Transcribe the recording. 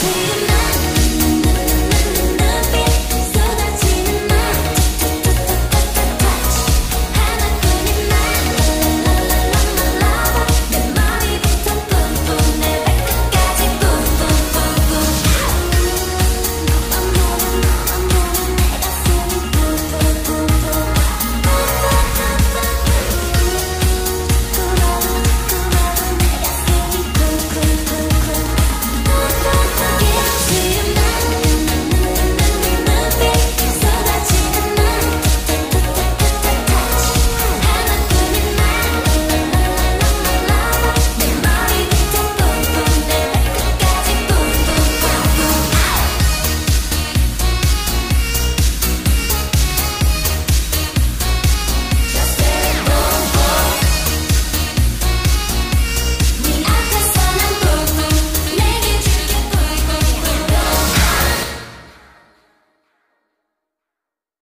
Sweet.